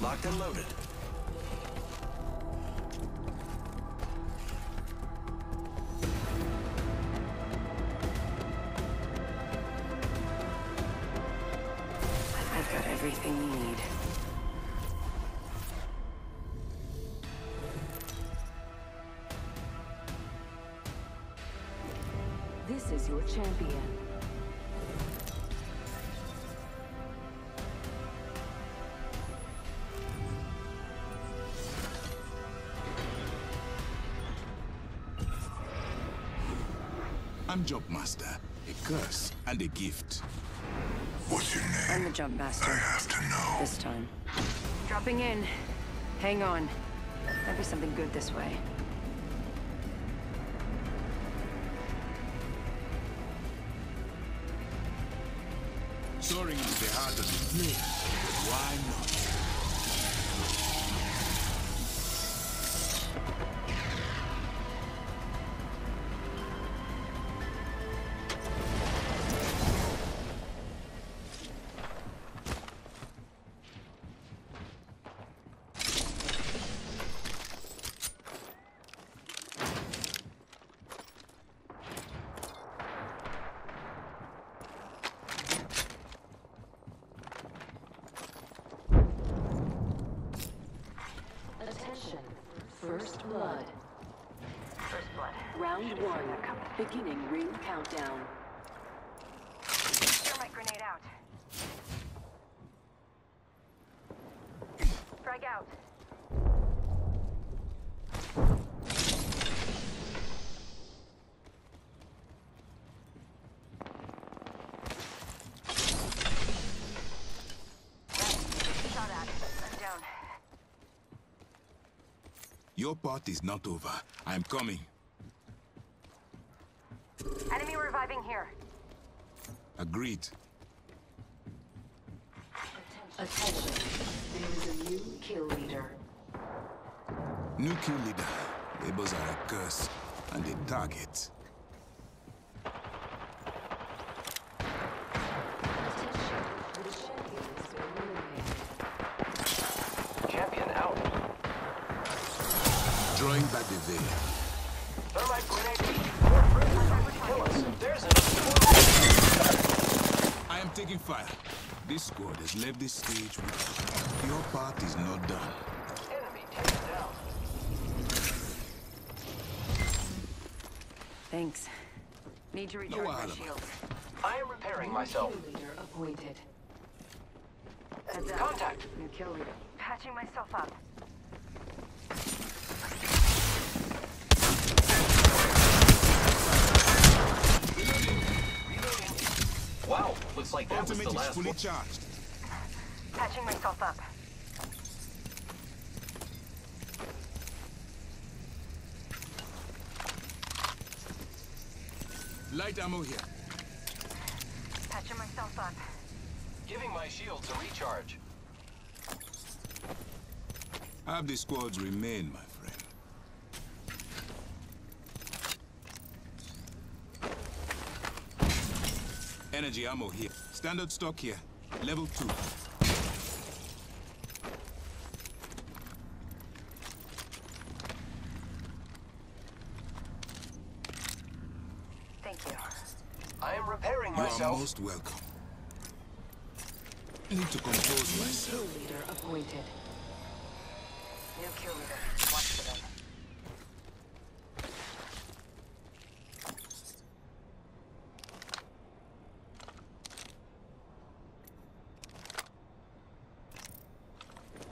locked and loaded. I've got everything you need. This is your champion. I'm Jumpmaster, a curse and a gift. What's your name? I'm name? the jump I have to know. This time. Dropping in. Hang on. Might be something good this way. Soaring into the heart of the flame. Why not? Blood. First blood. Round one. Beginning ring countdown. Thermite grenade out. Frag out. Shot at. I'm down. Your part is not over. I'm coming. Enemy reviving here. Agreed. Attention. There is a new kill leader. New kill leader. Labels are a curse and a target. Attention. The champion has been eliminated. Champion out. Drawing back the veil. Thermite grenade. Your friends are trying to kill us. There's another I am taking fire. This squad has left this stage with Your part is not done. enemy taken down. Thanks. Need to recharge my wahala. shields. I am repairing myself. kill leader appointed. Contact. New kill leader. Patching myself up. Wow, looks like that was Ultimate the is last fully one. charged. Patching myself up. Light ammo here. Patching myself up. Giving my shields a recharge. Have the squads remain, my Energy ammo here. Standard stock here. Level 2. Thank you. I am repairing You are most welcome. Need to compose myself. New kill leader appointed. New kill leader.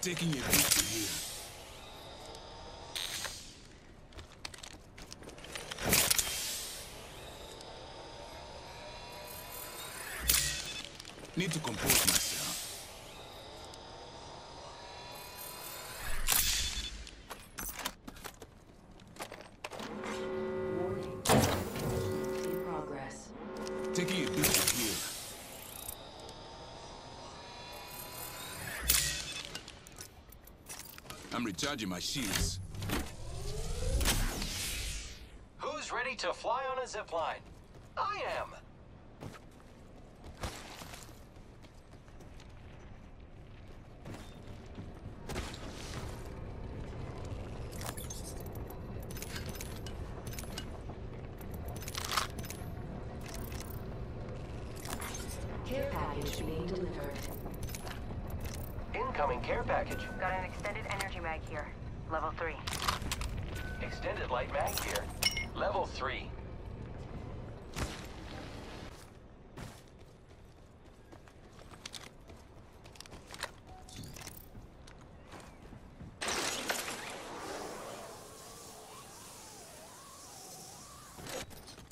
Taking heal. Need to compose myself. I'm recharging my shields. Who's ready to fly on a zipline? I am. Incoming care package. Got an extended energy mag here. Level 3. Extended light mag here. Level 3.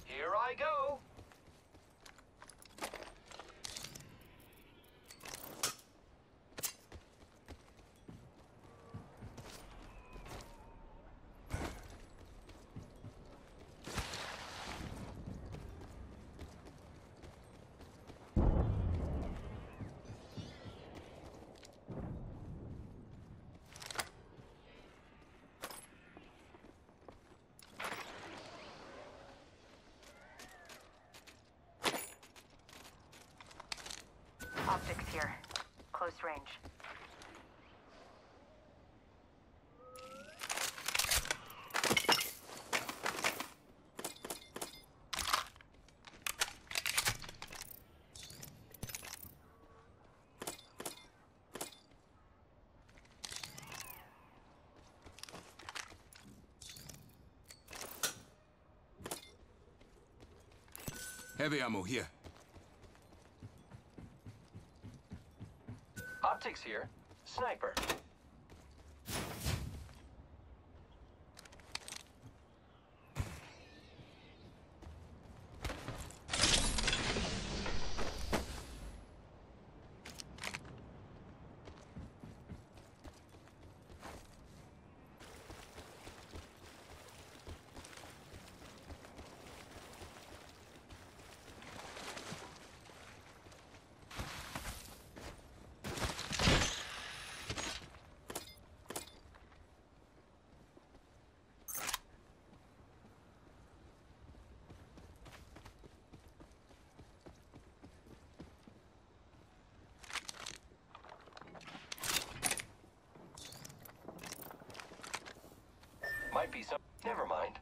Here I go. Optics here. Close range. Heavy ammo here. Optics here. Sniper. Might be some. Never mind.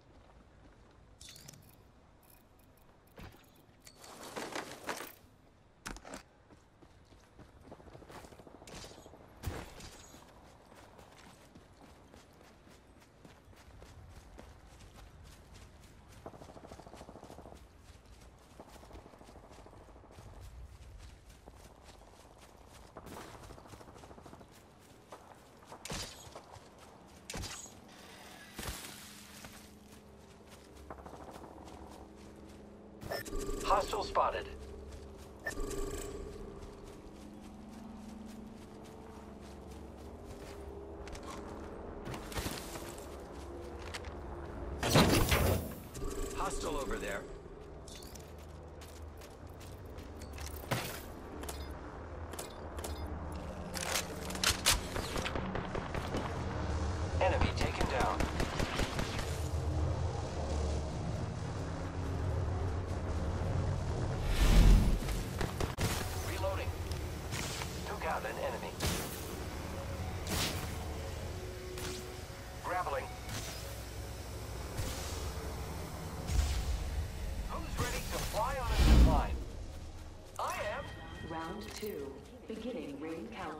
Hostile spotted.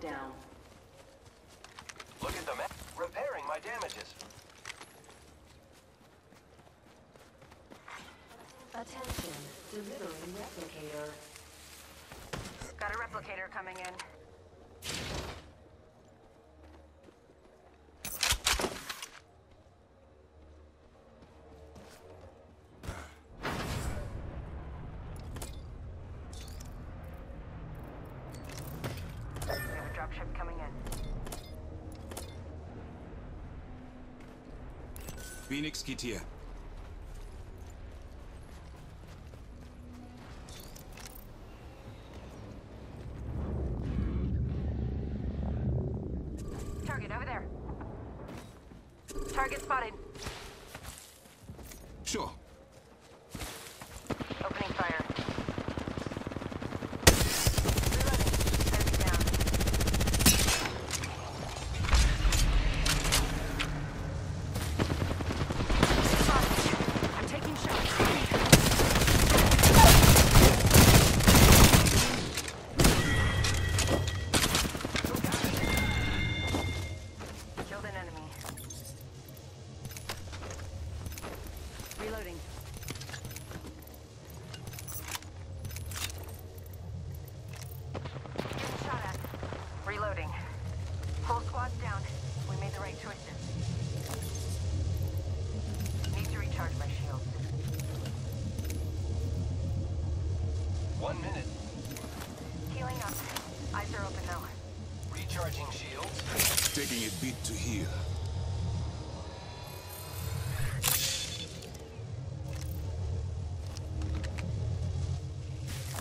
Ring countdown. Look at the map. Repairing my damages. Attention. Delivering replicator. Got a replicator coming in. We have a dropship coming in. Phoenix here. Target over there. Target spotted. Sure.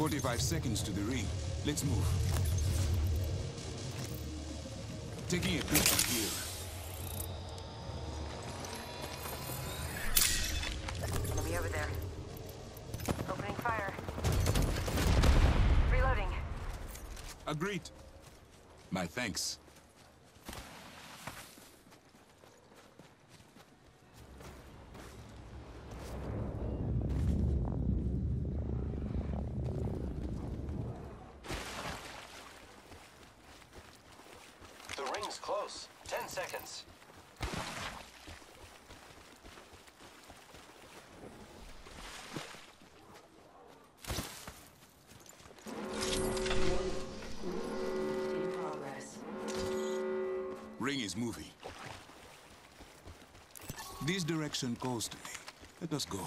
45 seconds to the ring. Let's move. Taking a picture here. Agreed. My thanks. Is moving. This direction calls to me. Let us go.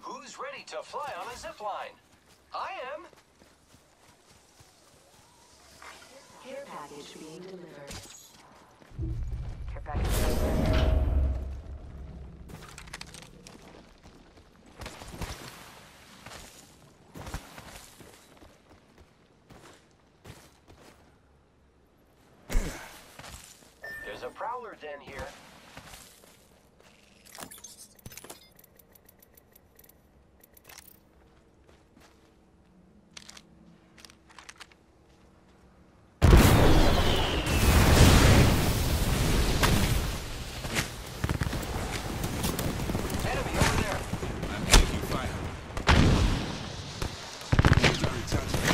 Who's ready to fly on a zip line? I am. Care package being delivered. Care package coming. There's a prowler den here. Enemy over there. I'm taking fire. Shields are recharging.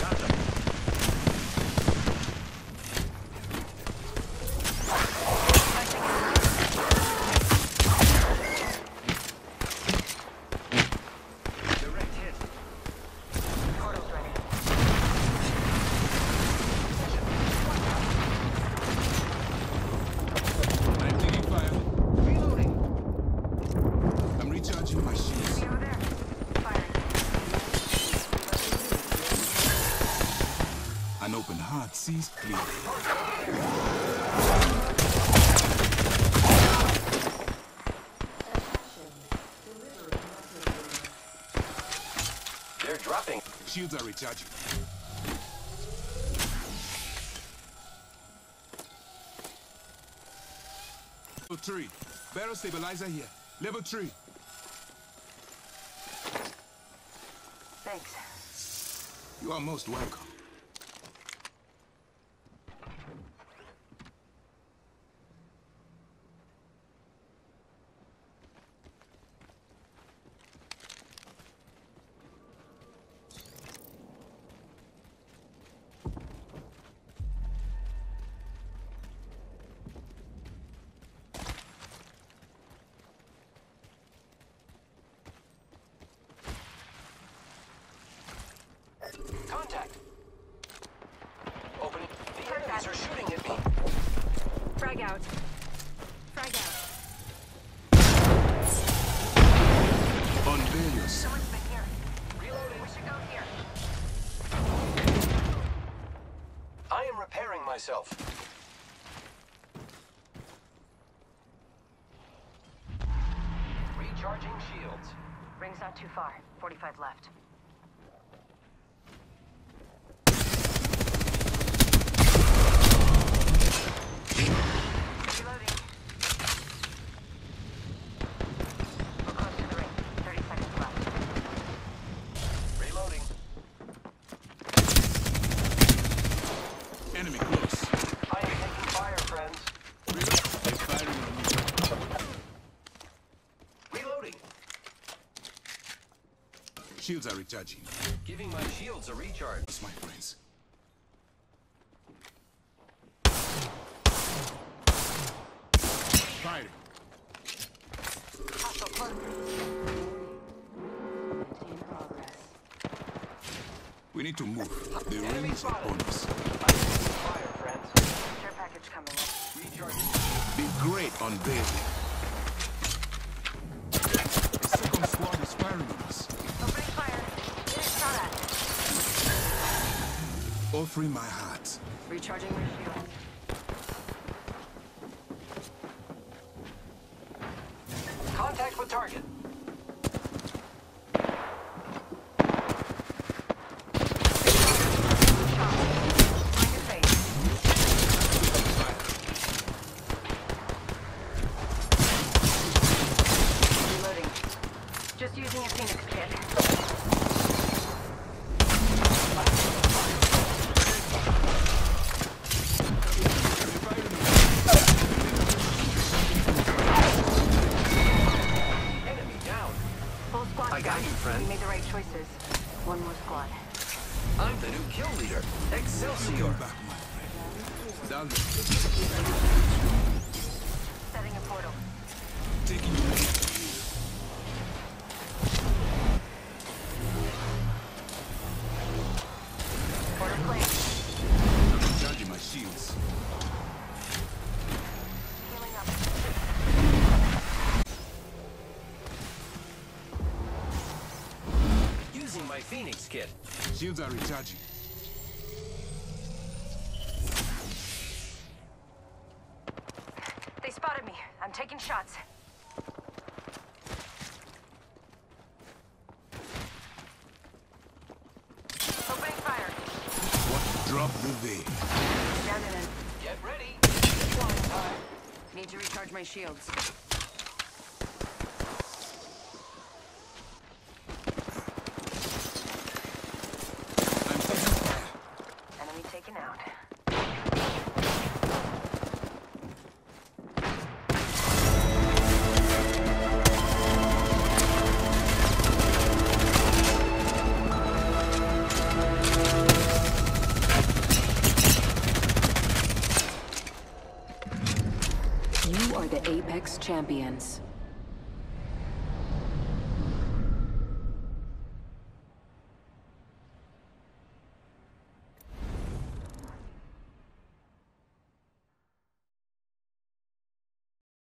Got them. Direct hit. Portal's ready. I'm taking fire. Reloading. I'm recharging my shields. Enemy over there. Fire. An open heart sees clearly. They're dropping. Shields are recharging. Level 3. Barrel stabilizer here. Level 3. Thanks. You are most welcome. Repairing myself. Recharging shields. Ring's not too far. 45 left. Reloading. We're close to the ring. 30 seconds left. Reloading. Enemy close. I am taking fire, friends. They're firing on me. Reloading. Shields are recharging. Giving my shields a recharge. That's my friends. Firing. Hostile close. In progress. We need to move. The Enemy ring's spotted. upon us. Fire, friends. Care package coming in. Recharging. Be great on Bailey. The second squad is firing on us. Opening fire. Get shot at. Offering my heart. Recharging my shield. Contact with target. We made the right choices. One more squad. I'm the new kill leader. Excelsior. Back, my friend. Down there. Setting a portal. Taking my Phoenix kit. Shields are recharging. They spotted me. I'm taking shots. Opening fire. What? Drop the veil. Down in. Get ready. Need to recharge my shields. I'm taking fire. Enemy taken out. You are the Apex Champions.